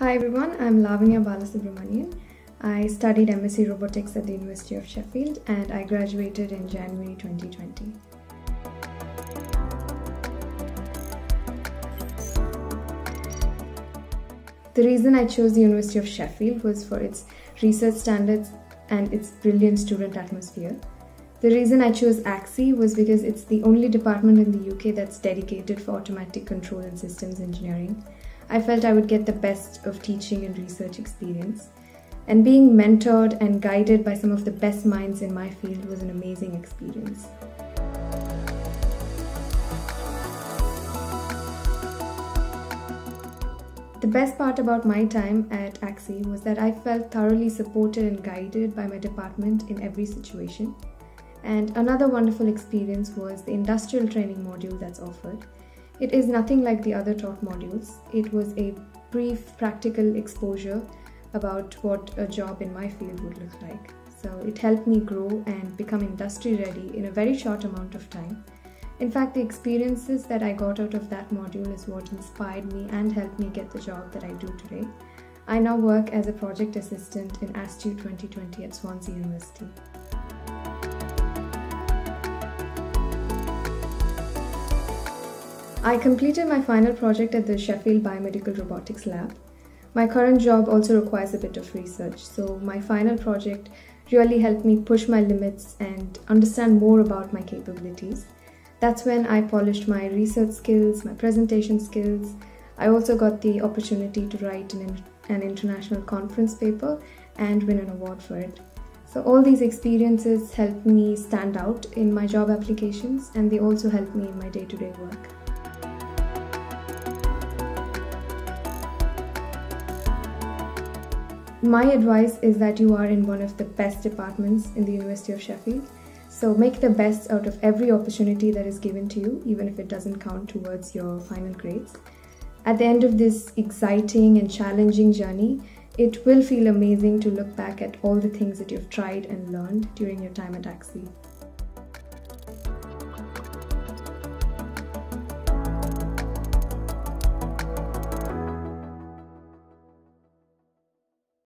Hi everyone, I'm Lavanya Balasubramanian. I studied MSc Robotics at the University of Sheffield and I graduated in January 2020. The reason I chose the University of Sheffield was for its research standards and its brilliant student atmosphere. The reason I chose ACSE was because it's the only department in the UK that's dedicated for automatic control and systems engineering. I felt I would get the best of teaching and research experience. And being mentored and guided by some of the best minds in my field was an amazing experience. The best part about my time at ACSE was that I felt thoroughly supported and guided by my department in every situation. And another wonderful experience was the industrial training module that's offered. It is nothing like the other taught modules. It was a brief practical exposure about what a job in my field would look like. So it helped me grow and become industry ready in a very short amount of time. In fact, the experiences that I got out of that module is what inspired me and helped me get the job that I do today. I now work as a project assistant in ASTUTE 2020 at Swansea University. I completed my final project at the Sheffield Biomedical Robotics Lab. My current job also requires a bit of research, so my final project really helped me push my limits and understand more about my capabilities. That's when I polished my research skills, my presentation skills. I also got the opportunity to write an, an international conference paper and win an award for it. So all these experiences helped me stand out in my job applications and they also helped me in my day-to-day -day work. My advice is that you are in one of the best departments in the University of Sheffield so make the best out of every opportunity that is given to you, even if it doesn't count towards your final grades. At the end of this exciting and challenging journey, it will feel amazing to look back at all the things that you've tried and learned during your time at ACSE.